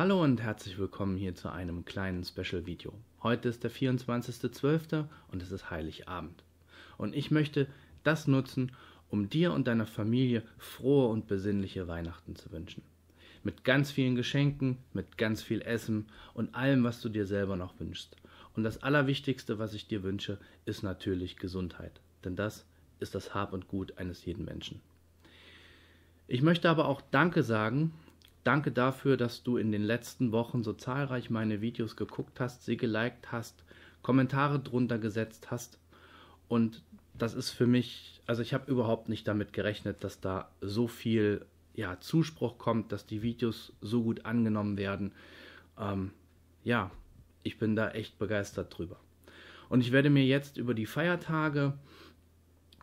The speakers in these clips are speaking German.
Hallo und herzlich willkommen hier zu einem kleinen Special-Video. Heute ist der 24.12. und es ist Heiligabend. Und ich möchte das nutzen, um dir und deiner Familie frohe und besinnliche Weihnachten zu wünschen. Mit ganz vielen Geschenken, mit ganz viel Essen und allem, was du dir selber noch wünschst. Und das Allerwichtigste, was ich dir wünsche, ist natürlich Gesundheit. Denn das ist das Hab und Gut eines jeden Menschen. Ich möchte aber auch Danke sagen Danke dafür, dass du in den letzten Wochen so zahlreich meine Videos geguckt hast, sie geliked hast, Kommentare drunter gesetzt hast. Und das ist für mich, also ich habe überhaupt nicht damit gerechnet, dass da so viel ja, Zuspruch kommt, dass die Videos so gut angenommen werden. Ähm, ja, ich bin da echt begeistert drüber. Und ich werde mir jetzt über die Feiertage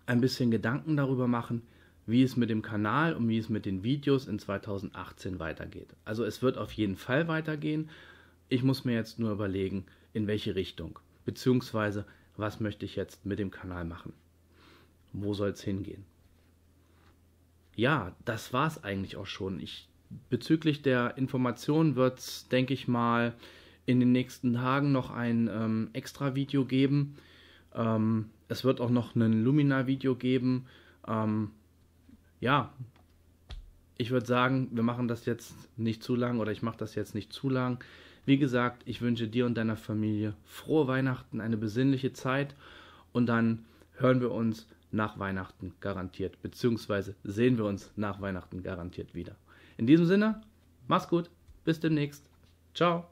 ein bisschen Gedanken darüber machen, wie es mit dem Kanal und wie es mit den Videos in 2018 weitergeht. Also es wird auf jeden Fall weitergehen. Ich muss mir jetzt nur überlegen, in welche Richtung, beziehungsweise was möchte ich jetzt mit dem Kanal machen. Wo soll es hingehen? Ja, das war es eigentlich auch schon. Ich, bezüglich der Informationen wird es, denke ich mal, in den nächsten Tagen noch ein ähm, extra Video geben. Ähm, es wird auch noch ein Lumina-Video geben. Ähm, ja, ich würde sagen, wir machen das jetzt nicht zu lang oder ich mache das jetzt nicht zu lang. Wie gesagt, ich wünsche dir und deiner Familie frohe Weihnachten, eine besinnliche Zeit und dann hören wir uns nach Weihnachten garantiert, beziehungsweise sehen wir uns nach Weihnachten garantiert wieder. In diesem Sinne, mach's gut, bis demnächst. Ciao.